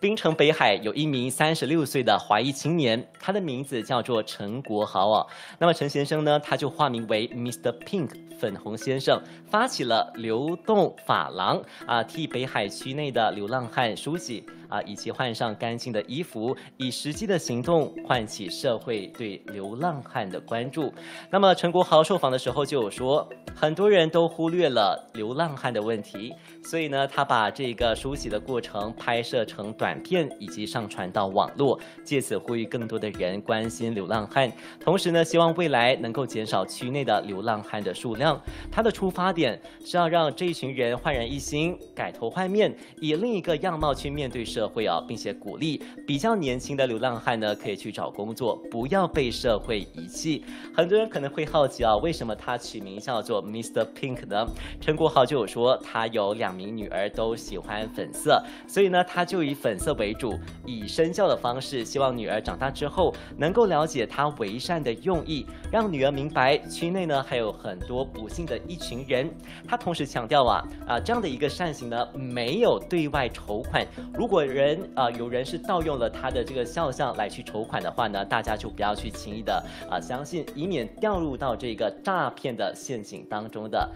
槟城北海有一名三十六岁的华裔青年，他的名字叫做陈国豪哦。那么陈先生呢，他就化名为 Mr. Pink 粉红先生，发起了流动发廊啊，替北海区内的流浪汉梳洗。啊，以及换上干净的衣服，以实际的行动唤起社会对流浪汉的关注。那么陈国豪受访的时候就有说，很多人都忽略了流浪汉的问题，所以呢，他把这个梳洗的过程拍摄成短片，以及上传到网络，借此呼吁更多的人关心流浪汉，同时呢，希望未来能够减少区内的流浪汉的数量。他的出发点是要让这一群人焕然一新，改头换面，以另一个样貌去面对社。会啊，并且鼓励比较年轻的流浪汉呢，可以去找工作，不要被社会遗弃。很多人可能会好奇啊，为什么他取名叫做 Mr. Pink 呢？陈国豪就有说，他有两名女儿都喜欢粉色，所以呢，他就以粉色为主，以身教的方式，希望女儿长大之后能够了解他为善的用意，让女儿明白区内呢还有很多不幸的一群人。他同时强调啊啊，这样的一个善行呢，没有对外筹款，如果人啊，有人是盗用了他的这个肖像来去筹款的话呢，大家就不要去轻易的啊相信，以免掉入到这个诈骗的陷阱当中的。